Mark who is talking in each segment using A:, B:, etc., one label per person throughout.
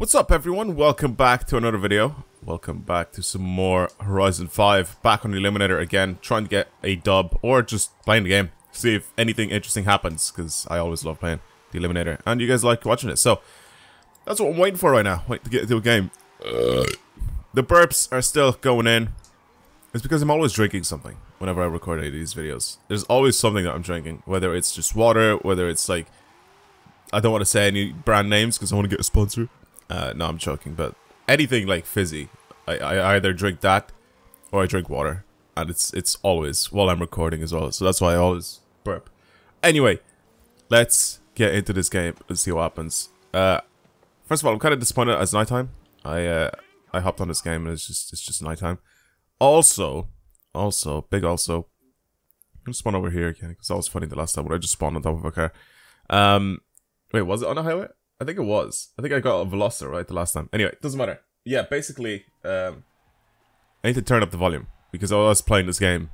A: What's up everyone? Welcome back to another video. Welcome back to some more Horizon 5. Back on the Eliminator again, trying to get a dub or just playing the game. See if anything interesting happens, because I always love playing the Eliminator. And you guys like watching it, so that's what I'm waiting for right now. Wait to get into a game. the burps are still going in. It's because I'm always drinking something whenever I record any of these videos. There's always something that I'm drinking, whether it's just water, whether it's like I don't want to say any brand names because I want to get a sponsor. Uh, no, I'm joking, but anything like fizzy, I, I either drink that or I drink water, and it's it's always while I'm recording as well. So that's why I always burp. Anyway, let's get into this game and see what happens. Uh, first of all, I'm kind of disappointed as nighttime. I uh, I hopped on this game and it's just it's just nighttime. Also, also big also. I'm spawn over here again because that was funny the last time when I just spawned on top of a car. Um, wait, was it on a highway? I think it was. I think I got a Veloster, right, the last time. Anyway, doesn't matter. Yeah, basically, um, I need to turn up the volume. Because I was playing this game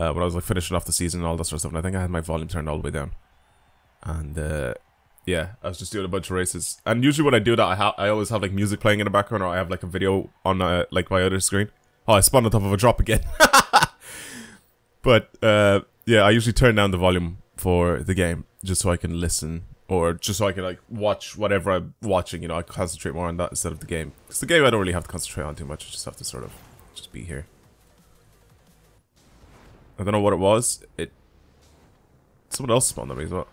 A: uh, when I was like finishing off the season and all that sort of stuff. And I think I had my volume turned all the way down. And, uh, yeah, I was just doing a bunch of races. And usually when I do that, I, I always have like music playing in the background or I have like a video on uh, like my other screen. Oh, I spawned on top of a drop again. but, uh, yeah, I usually turn down the volume for the game just so I can listen or just so I can like watch whatever I'm watching, you know, I concentrate more on that instead of the game. Because the game I don't really have to concentrate on too much, I just have to sort of just be here. I don't know what it was, it... Someone else spawned on me as well.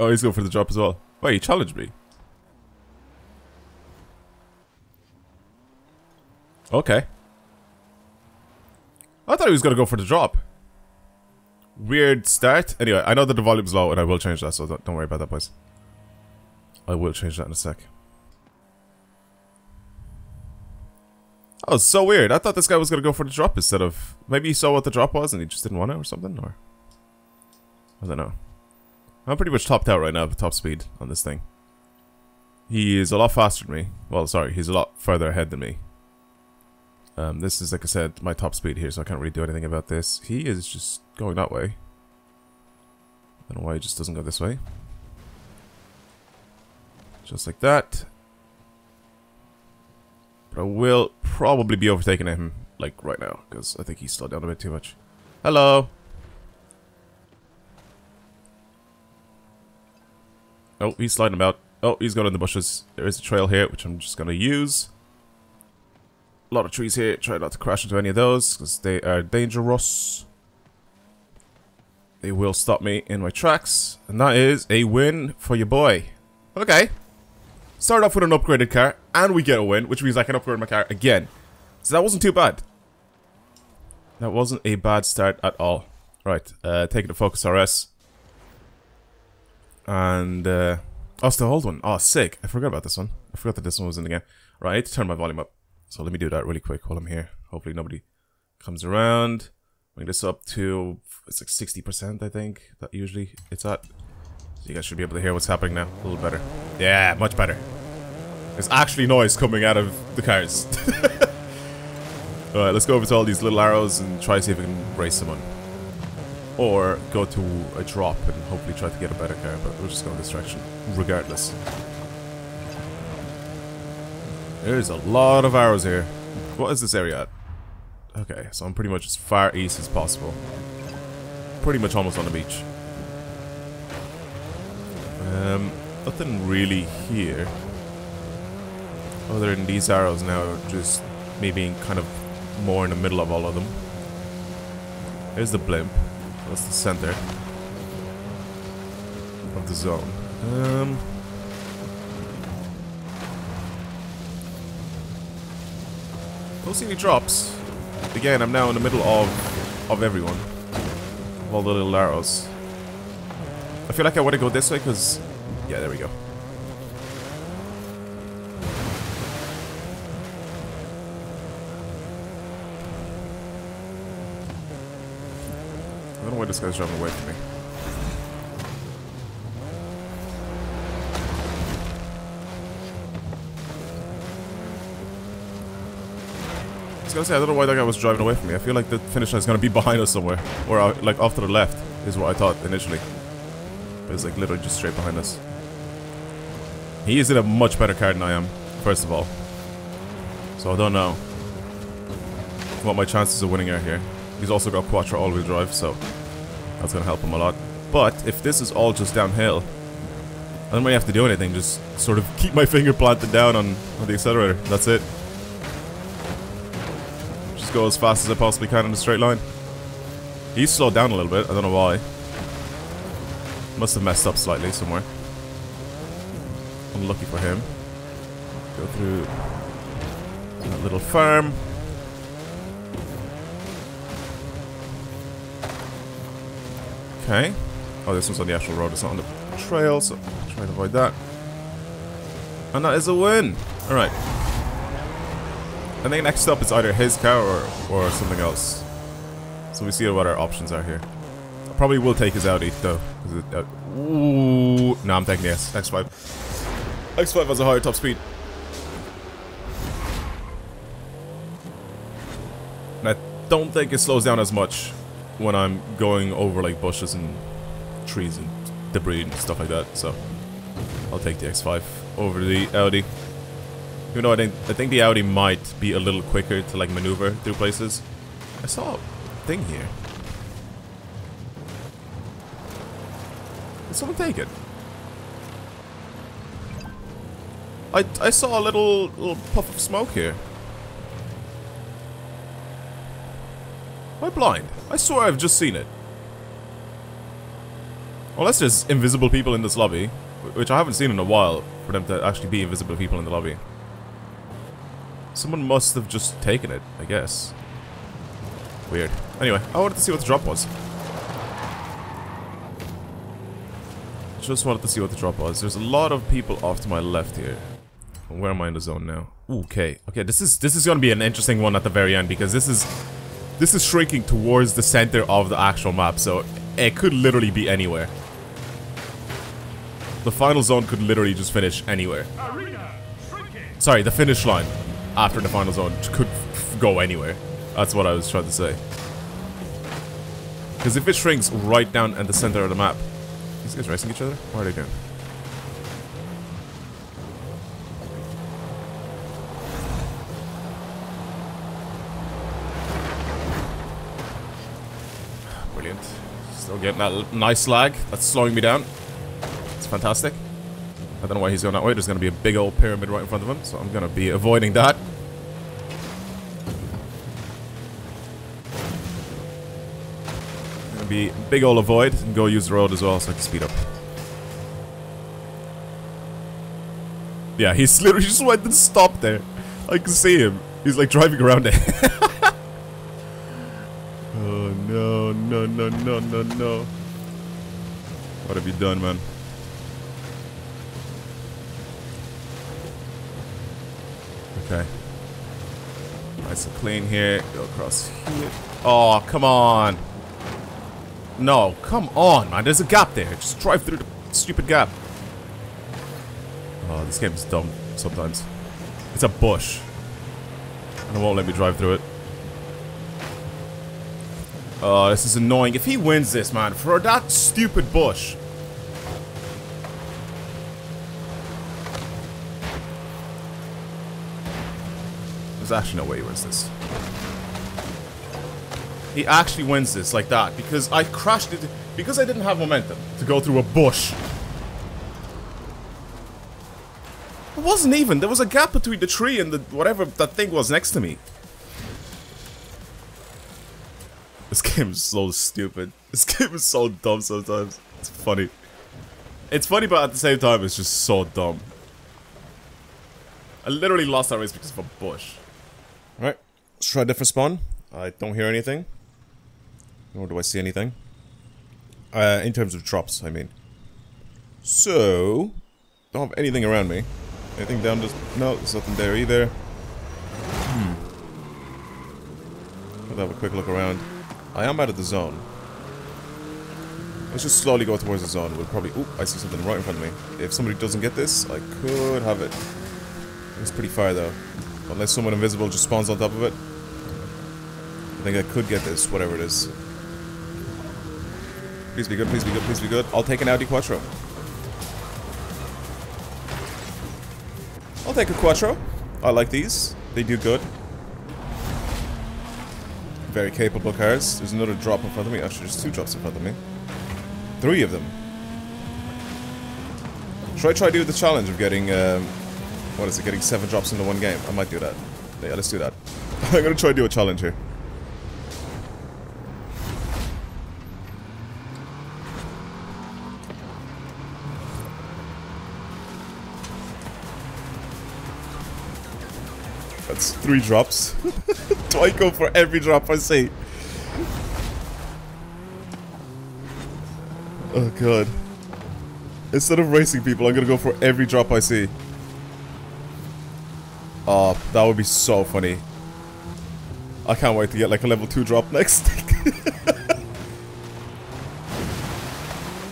A: Oh, he's going for the drop as well. Wait, he challenged me. Okay. I thought he was going to go for the drop. Weird start. Anyway, I know that the volume's low and I will change that, so don't, worry about that, boys. I will change that in a sec. Oh, so weird. I thought this guy was going to go for the drop instead of... Maybe he saw what the drop was and he just didn't want it or something, or... I don't know. I'm pretty much topped out right now with top speed on this thing. He is a lot faster than me. Well, sorry, he's a lot further ahead than me. Um, this is, like I said, my top speed here, so I can't really do anything about this. He is just going that way. I don't know why he just doesn't go this way. Just like that. But I will probably be overtaking him, like, right now, because I think he's slowed down a bit too much. Hello! Oh, he's sliding about. Oh, he's going in the bushes. There is a trail here, which I'm just going to use. A lot of trees here. Try not to crash into any of those, because they are dangerous. They will stop me in my tracks. And that is a win for your boy. Okay. Start off with an upgraded car, and we get a win, which means I can upgrade my car again. So that wasn't too bad. That wasn't a bad start at all. Right, uh, taking the Focus RS. And, uh... Oh, it's the old one. Oh, sick. I forgot about this one. I forgot that this one was in the game. Right, turn my volume up. So let me do that really quick while I'm here. Hopefully nobody comes around. Bring this up to, it's like 60%, I think, that usually it's at. So you guys should be able to hear what's happening now. A little better. Yeah, much better. There's actually noise coming out of the cars. Alright, let's go over to all these little arrows and try to see if we can race someone. Or go to a drop and hopefully try to get a better car, but we'll just go in this direction, regardless. There's a lot of arrows here. What is this area at? Okay, so I'm pretty much as far east as possible. Pretty much almost on the beach. Um, nothing really here. Other than these arrows now, just me being kind of more in the middle of all of them. Here's the blimp. That's the center of the zone. Um... Don't see any drops. Again, I'm now in the middle of of everyone. Of all the little arrows. I feel like I want to go this way because... Yeah, there we go. I don't know why this guy's driving away from me. Was gonna say, I don't know why that guy was driving away from me. I feel like the finish line is gonna be behind us somewhere. Or, uh, like, off to the left, is what I thought initially. But it's, like, literally just straight behind us. He is in a much better car than I am, first of all. So I don't know what my chances of winning are here. He's also got Quattro all-wheel drive, so that's gonna help him a lot. But if this is all just downhill, I don't really have to do anything, just sort of keep my finger planted down on, on the accelerator. That's it. Go as fast as I possibly can in a straight line. He's slowed down a little bit, I don't know why. Must have messed up slightly somewhere. Unlucky for him. Go through that little farm. Okay. Oh, this one's on the actual road, it's not on the trail, so try to avoid that. And that is a win! Alright. I think next up is either his car or, or something else. So we see what our options are here. I probably will take his Audi, though. It, uh, ooh, no, I'm taking the S. X5. X5 has a higher top speed. And I don't think it slows down as much when I'm going over like bushes and trees and debris and stuff like that. So I'll take the X5 over the Audi. Even though I think I think the Audi might be a little quicker to like maneuver through places. I saw a thing here. Did someone take it? I I saw a little little puff of smoke here. Am I blind? I swear I've just seen it. Unless there's invisible people in this lobby, which I haven't seen in a while, for them to actually be invisible people in the lobby. Someone must have just taken it, I guess. Weird. Anyway, I wanted to see what the drop was. Just wanted to see what the drop was. There's a lot of people off to my left here. Where am I in the zone now? Ooh, okay. Okay, this is this is gonna be an interesting one at the very end because this is this is shrinking towards the center of the actual map, so it could literally be anywhere. The final zone could literally just finish anywhere. Sorry, the finish line after the final zone could go anywhere. That's what I was trying to say. Because if it shrinks right down at the center of the map... These guys racing each other? What are they doing? Brilliant. Still getting that nice lag. That's slowing me down. It's fantastic. I don't know why he's going that way. There's going to be a big old pyramid right in front of him, so I'm going to be avoiding that. Going to be big old avoid and go use the road as well so I can speed up. Yeah, he's literally just went and stopped there. I can see him. He's like driving around it. oh no, no, no, no, no, no. What have you done, man? Okay. Nice and clean here. Go across here. Oh, come on. No, come on, man. There's a gap there. Just drive through the stupid gap. Oh, this game is dumb sometimes. It's a bush. And it won't let me drive through it. Oh, this is annoying. If he wins this, man, for that stupid bush. There's actually no way he wins this. He actually wins this like that because I crashed it because I didn't have momentum to go through a bush. It wasn't even. There was a gap between the tree and the whatever that thing was next to me. This game is so stupid. This game is so dumb sometimes. It's funny. It's funny, but at the same time, it's just so dumb. I literally lost that race because of a bush. Alright, let's try a different spawn. I don't hear anything. Nor do I see anything. Uh, in terms of drops, I mean. So, don't have anything around me. Anything down this? No, there's nothing there either. Hmm. Let's have a quick look around. I am out of the zone. Let's just slowly go towards the zone. We'll probably... Oop, I see something right in front of me. If somebody doesn't get this, I could have it. It's pretty far though. Unless someone invisible just spawns on top of it. I think I could get this, whatever it is. Please be good, please be good, please be good. I'll take an Audi Quattro. I'll take a Quattro. I like these. They do good. Very capable cars. There's another drop in front of me. Actually, there's two drops in front of me. Three of them. Should I try to do the challenge of getting, um, what is it, getting seven drops into one game? I might do that. Yeah, let's do that. I'm gonna try to do a challenge here. That's three drops. Do I go for every drop I see? Oh god. Instead of racing people, I'm gonna go for every drop I see. Oh, that would be so funny. I can't wait to get like a level 2 drop next.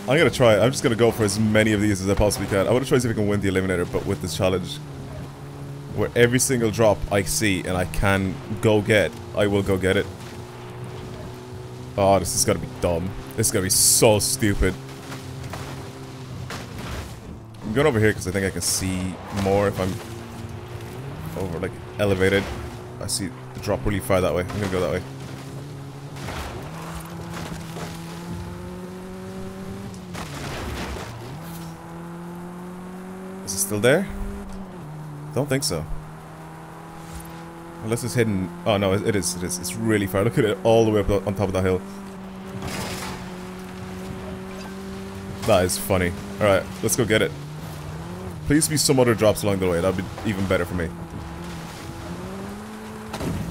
A: I'm gonna try I'm just gonna go for as many of these as I possibly can. I wanna try to see if I can win the Eliminator, but with this challenge. Where every single drop I see and I can go get, I will go get it. Oh, this is gonna be dumb. This is gonna be so stupid. I'm going over here because I think I can see more if I'm over, like, elevated. I see the drop really far that way. I'm gonna go that way. Is it still there? Don't think so. Unless it's hidden. Oh no, it is. It is. It's really far. Look at it all the way up on top of that hill. That is funny. Alright, let's go get it. Please be some other drops along the way. That'd be even better for me.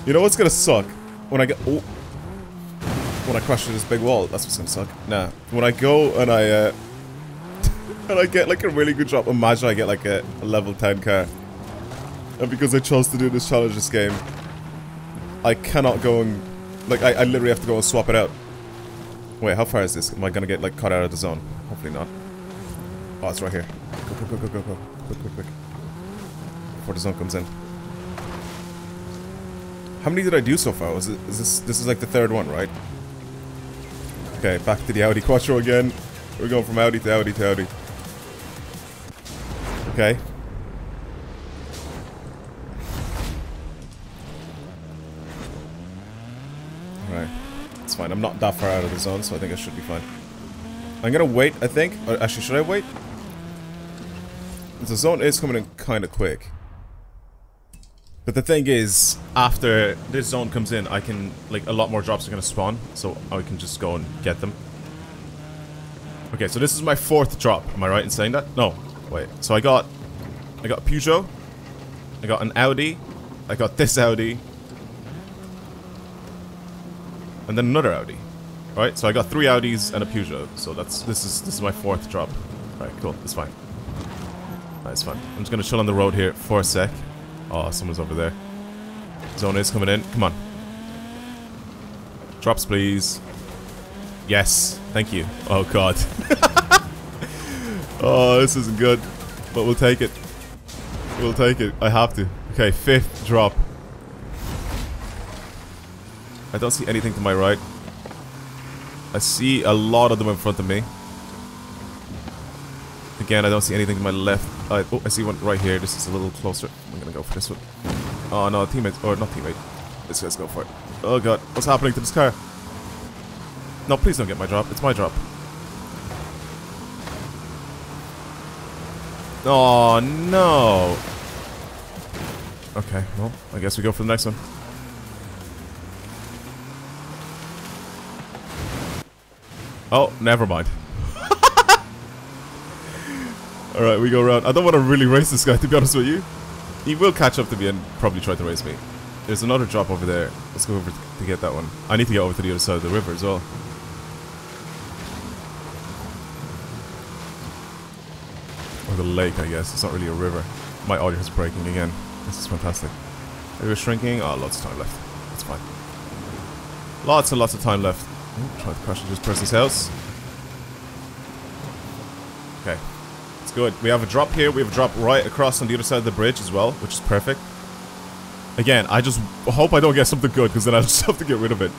A: You know what's gonna suck? When I get... Oh. When I crash into this big wall. That's what's gonna suck. Nah. When I go and I... Uh, and I get like a really good drop. Imagine I get like a, a level 10 car. And because I chose to do this challenge this game, I cannot go and... Like, I, I literally have to go and swap it out. Wait, how far is this? Am I gonna get, like, cut out of the zone? Hopefully not. Oh, it's right here. Go, go, go, go, go, go. Quick, quick, quick. Before the zone comes in. How many did I do so far? Was it, is this, this is like the third one, right? Okay, back to the Audi Quattro again. We're going from Audi to Audi to Audi. Okay. Right. It's fine. I'm not that far out of the zone, so I think I should be fine. I'm gonna wait, I think. Or actually, should I wait? The zone is coming in kind of quick. But the thing is, after this zone comes in, I can, like, a lot more drops are gonna spawn, so I can just go and get them. Okay, so this is my fourth drop. Am I right in saying that? No. Wait. So I got, I got a Peugeot. I got an Audi. I got this Audi. And then another Audi. All right? so I got three Audis and a Peugeot. So that's this is this is my fourth drop. Alright, cool. It's fine. That's fine. I'm just gonna chill on the road here for a sec. Oh, someone's over there. Zone is coming in. Come on. Drops, please. Yes. Thank you. Oh, God. oh, this isn't good. But we'll take it. We'll take it. I have to. Okay, fifth drop. I don't see anything to my right. I see a lot of them in front of me. Again, I don't see anything to my left. I, oh, I see one right here. This is a little closer. I'm gonna go for this one. Oh no, teammate. Or not teammate. Let's, go for it. Oh god, what's happening to this car? No, please don't get my drop. It's my drop. Oh no. Okay, well, I guess we go for the next one. Oh, never mind. Alright, we go around. I don't want to really race this guy, to be honest with you. He will catch up to me and probably try to race me. There's another drop over there. Let's go over to get that one. I need to get over to the other side of the river as well. Or the lake, I guess. It's not really a river. My audio is breaking again. This is fantastic. Are we shrinking? Oh, lots of time left. That's fine. Lots and lots of time left. Oh, try to crash into this person's house. Okay. It's good. We have a drop here. We have a drop right across on the other side of the bridge as well, which is perfect. Again, I just hope I don't get something good, because then I'll just have to get rid of it.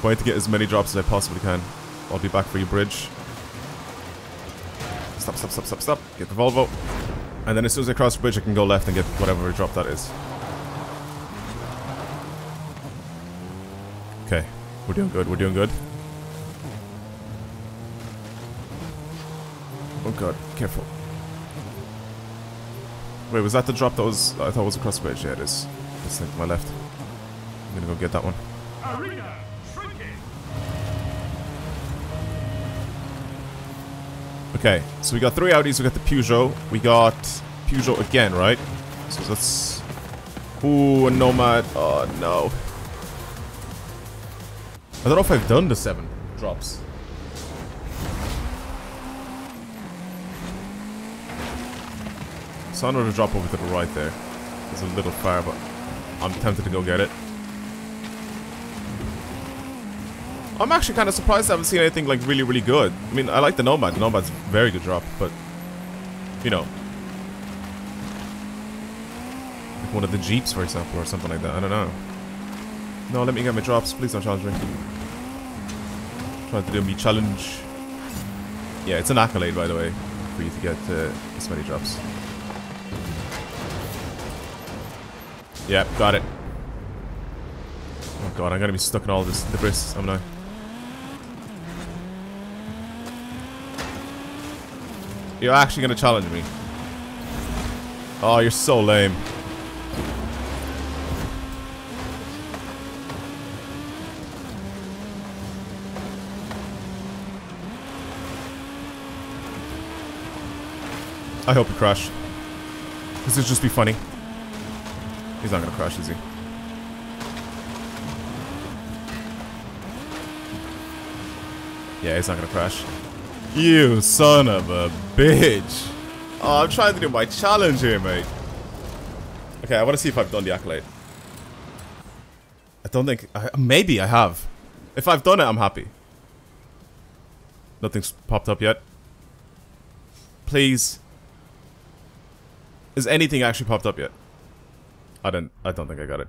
A: Going to get as many drops as I possibly can. I'll be back for you, bridge. Stop, stop, stop, stop, stop. Get the Volvo. And then as soon as I cross the bridge, I can go left and get whatever drop that is. Okay. We're doing good, we're doing good. God, careful. Wait, was that the drop that was... I thought was across the bridge? Yeah, it is. It's like to my left. I'm gonna go get that one. Arena Okay, so we got three Audis, we got the Peugeot, we got Peugeot again, right? So that's... Ooh, a Nomad. Oh, no. I don't know if I've done the seven drops. Saw another drop over to the right there. It's a little far, but I'm tempted to go get it. I'm actually kind of surprised I haven't seen anything like really, really good. I mean, I like the Nomad. The Nomad's very good drop, but you know, like one of the Jeeps, for example, or something like that. I don't know. No, let me get my drops. Please don't challenge me. Trying to do me challenge. Yeah, it's an accolade, by the way, for you to get uh, this many drops. Yeah, got it. Oh god, I'm gonna be stuck in all this debris, I'm I? You're actually gonna challenge me. Oh, you're so lame. I hope you crash. This would just be funny. He's not gonna crash, is he? Yeah, he's not gonna crash. You son of a bitch. Oh, I'm trying to do my challenge here, mate. Okay, I want to see if I've done the accolade. I don't think... I, maybe I have. If I've done it, I'm happy. Nothing's popped up yet. Please. Is anything actually popped up yet? I don't. I don't think I got it.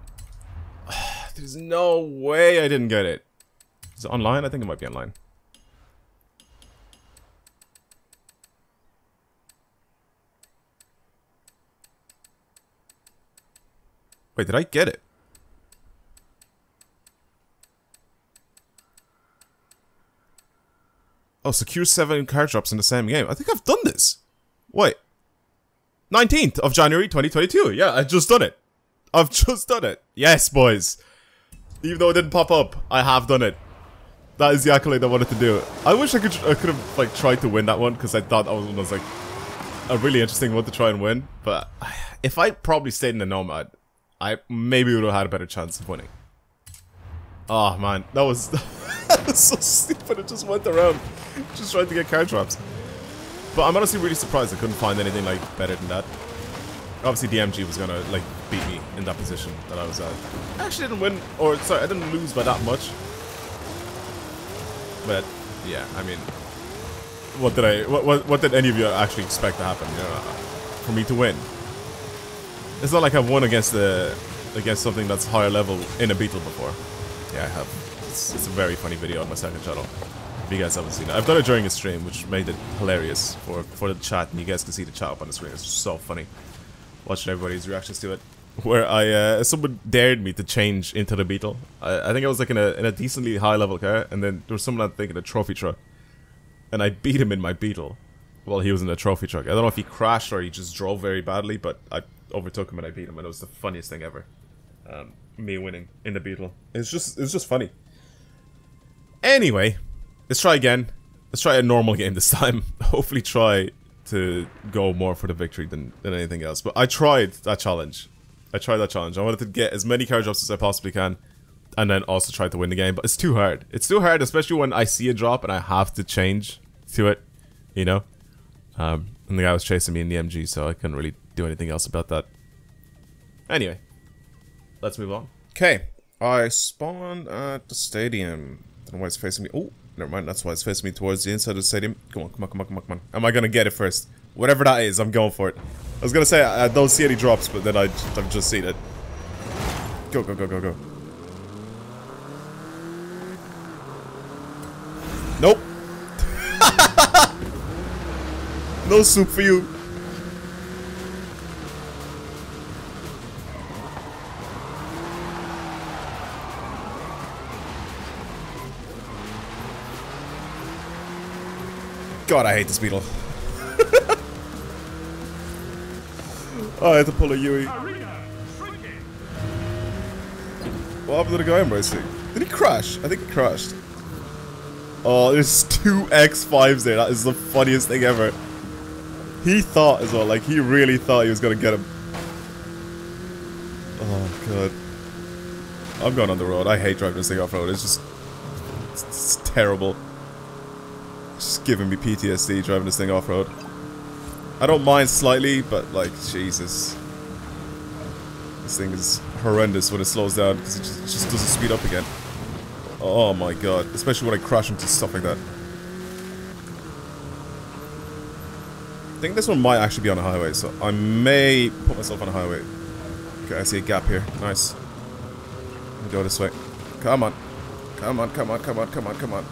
A: There's no way I didn't get it. Is it online? I think it might be online. Wait, did I get it? Oh, secure seven card drops in the same game. I think I've done this. Wait. 19th of January 2022. Yeah, I just done it. I've just done it. Yes, boys. Even though it didn't pop up, I have done it. That is the accolade I wanted to do. I wish I could I could have like tried to win that one because I thought that was one was like a really interesting one to try and win. But if I probably stayed in the Nomad, I maybe would have had a better chance of winning. Oh man, that was, that was so stupid. It just went around, just trying to get card drops. But I'm honestly really surprised I couldn't find anything like better than that. Obviously, DMG was gonna like beat me in that position that I was at. I actually didn't win, or sorry, I didn't lose by that much. But yeah, I mean, what did I? What what, what did any of you actually expect to happen? You know, for me to win? It's not like I've won against the against something that's higher level in a beetle before. Yeah, I have. It's, it's, a very funny video on my second channel. If you guys haven't seen it, I've done it during a stream, which made it hilarious for for the chat, and you guys can see the chat up on the screen. It's so funny watching everybody's reactions to it. Where I uh, someone dared me to change into the beetle. I, I think I was like in a in a decently high level car, and then there was someone I think in a trophy truck, and I beat him in my beetle while he was in a trophy truck. I don't know if he crashed or he just drove very badly, but I overtook him and I beat him, and it was the funniest thing ever. Um, me winning in the Beetle. It's just it's just funny. Anyway, let's try again. Let's try a normal game this time. Hopefully try to go more for the victory than, than anything else. But I tried that challenge. I tried that challenge. I wanted to get as many card drops as I possibly can. And then also try to win the game. But it's too hard. It's too hard, especially when I see a drop and I have to change to it. You know? Um, and the guy was chasing me in the MG, so I couldn't really do anything else about that. Anyway, let's move on. Okay, I spawned at the stadium. Don't know why it's facing me. Oh, never mind. That's why it's facing me towards the inside of the stadium. Come on, come on, come on, come on, come on. Am I gonna get it first? Whatever that is, I'm going for it. I was gonna say I, don't see any drops, but then I, I've just seen it. Go, go, go, go, go. Nope. no soup for you. God, I hate this beetle. Oh, I had to pull a Yui. What happened to the guy I'm racing? Did he crash? I think he crashed. Oh, there's two X5s there. That is the funniest thing ever. He thought as well, like he really thought he was gonna get him. Oh god. I'm going on the road. I hate driving this thing off road. It's just it's, it's terrible. It's just giving me PTSD driving this thing off road. I don't mind slightly, but like Jesus. This thing is horrendous when it slows down because it just, just doesn't speed up again. Oh my god. Especially when I crash into stuff like that. I think this one might actually be on a highway, so I may put myself on a highway. Okay, I see a gap here. Nice. Go this way. Come on. Come on, come on, come on, come on, come on.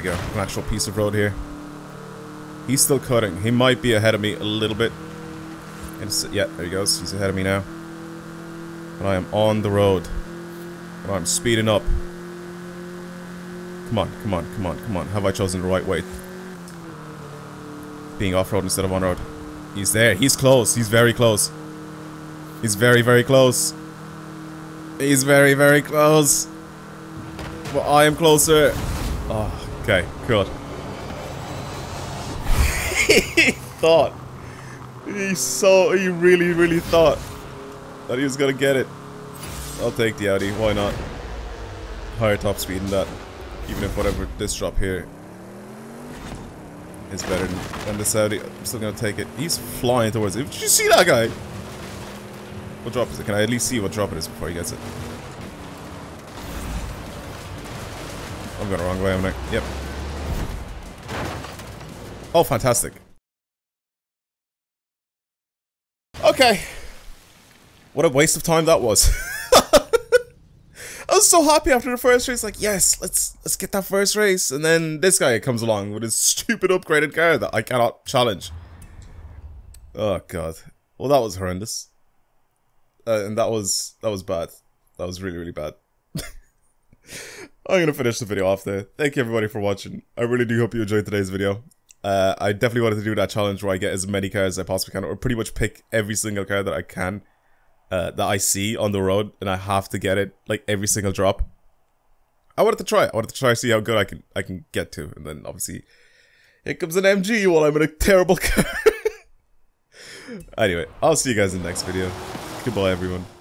A: We go. An actual piece of road here. He's still cutting. He might be ahead of me a little bit. Yeah, there he goes. He's ahead of me now. And I am on the road. And I'm speeding up. Come on, come on, come on, come on. Have I chosen the right way? Being off-road instead of on-road. He's there. He's close. He's very close. He's very, very close. He's very, very close. But I am closer. Oh, okay, good. he thought. He so he really, really thought that he was gonna get it. I'll take the Audi, why not? Higher top speed than that. Even if whatever this drop here is better than the Saudi, I'm still gonna take it. He's flying towards it. Did you see that guy? What drop is it? Can I at least see what drop it is before he gets it? I'm going the wrong way, I'm like, yep. Oh, fantastic. Okay. What a waste of time that was. I was so happy after the first race, like, yes, let's let's get that first race. And then this guy comes along with his stupid upgraded car that I cannot challenge. Oh god. Well that was horrendous. Uh, and that was that was bad. That was really, really bad. I'm gonna finish the video off there. Thank you everybody for watching. I really do hope you enjoyed today's video. Uh, I definitely wanted to do that challenge where I get as many cars as I possibly can, or pretty much pick every single car that I can uh, that I see on the road, and I have to get it like every single drop. I wanted to try. I wanted to try to see how good I can I can get to, and then obviously, here comes an MG while I'm in a terrible car. anyway, I'll see you guys in the next video. Goodbye, everyone.